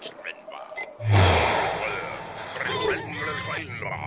Fremdvendbar. Fremdvendbar.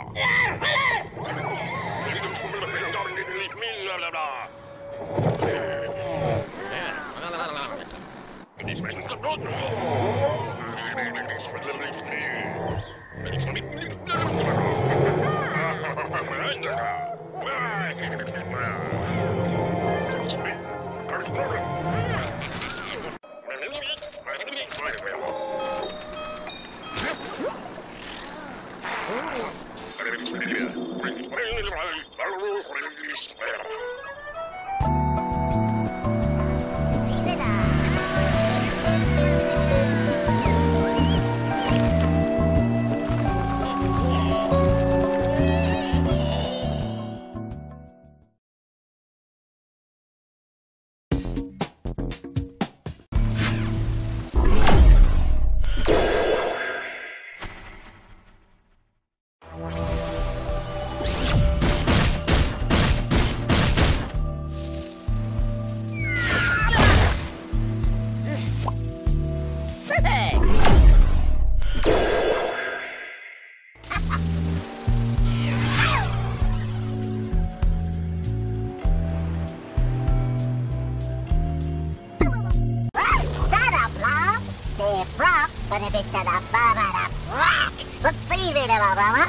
Banabitana Babara Black! The Thieving of a Mamma!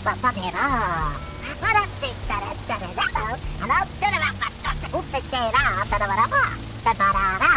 Papera! Banabitana Dadadao! And I'll do it! Upitera! Tadabara! Tadarara!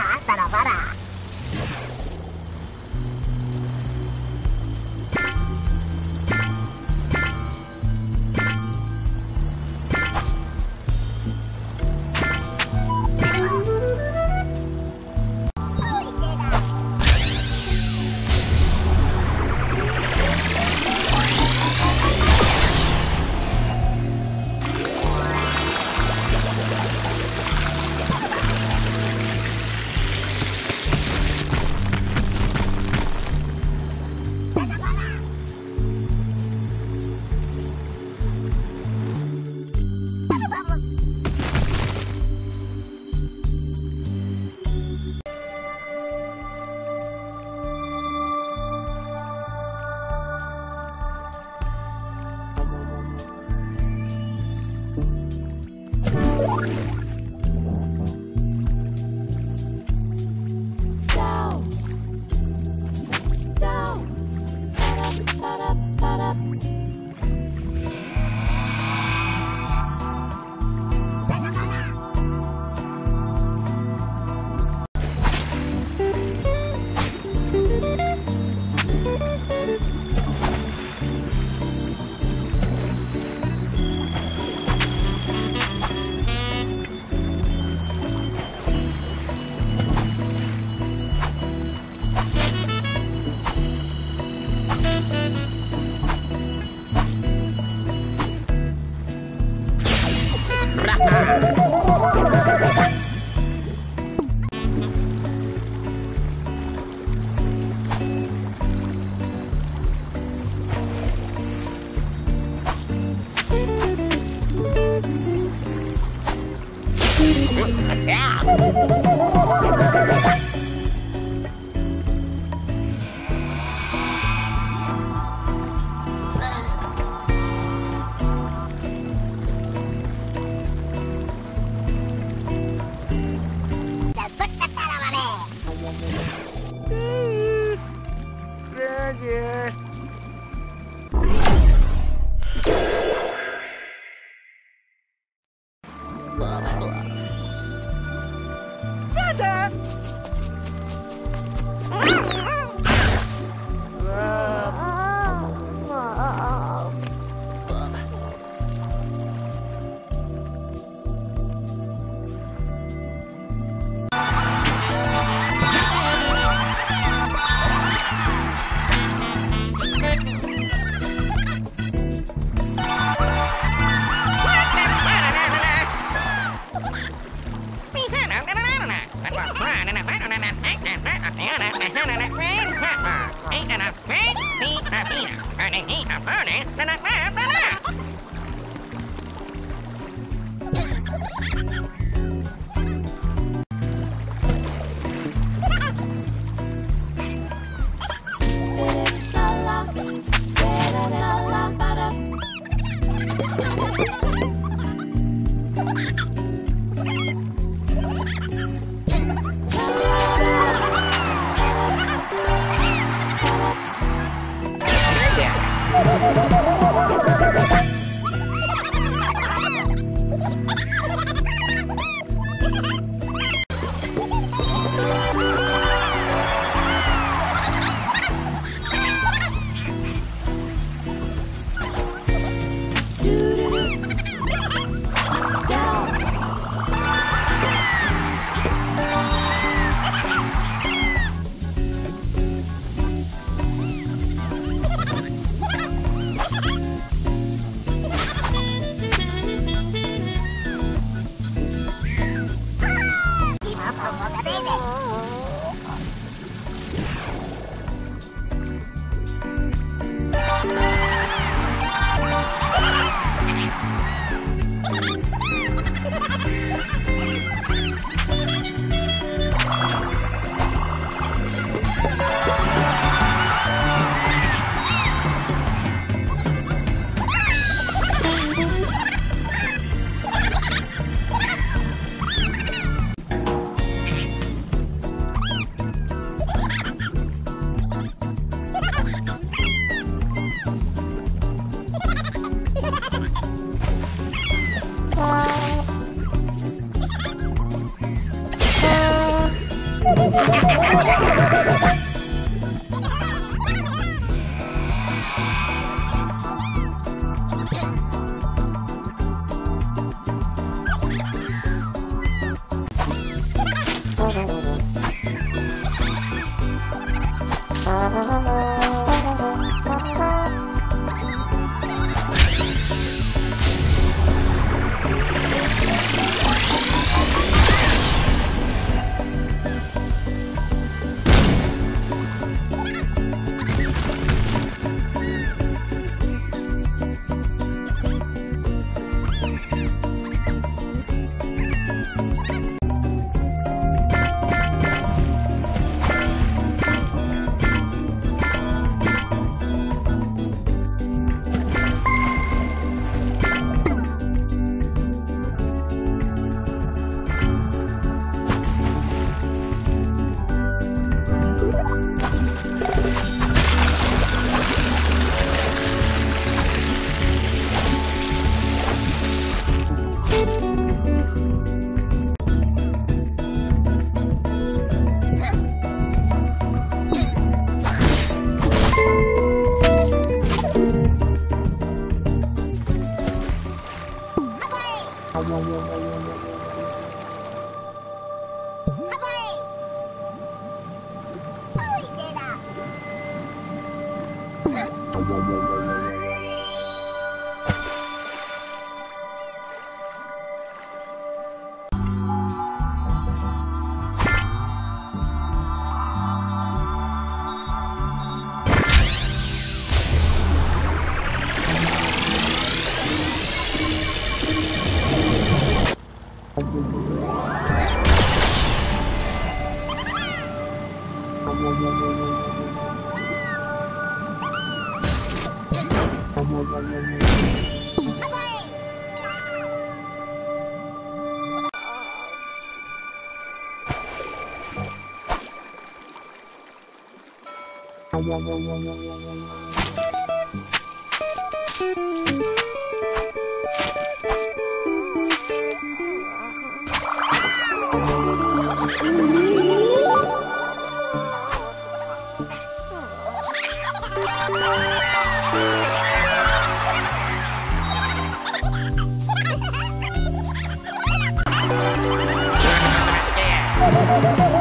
Ha ha ha! ダラバシ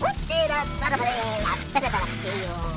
Whoopsie, the son of a